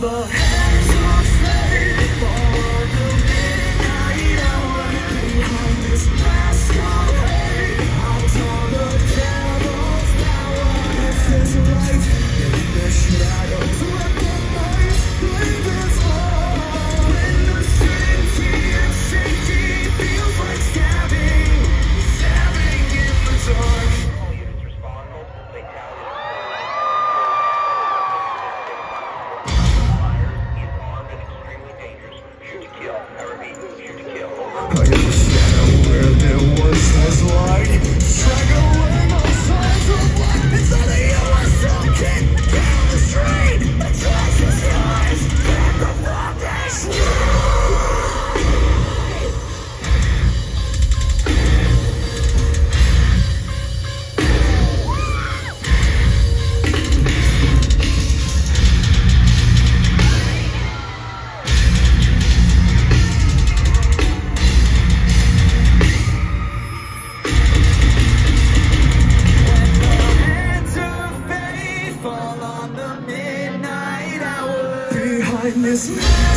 But. in this mask.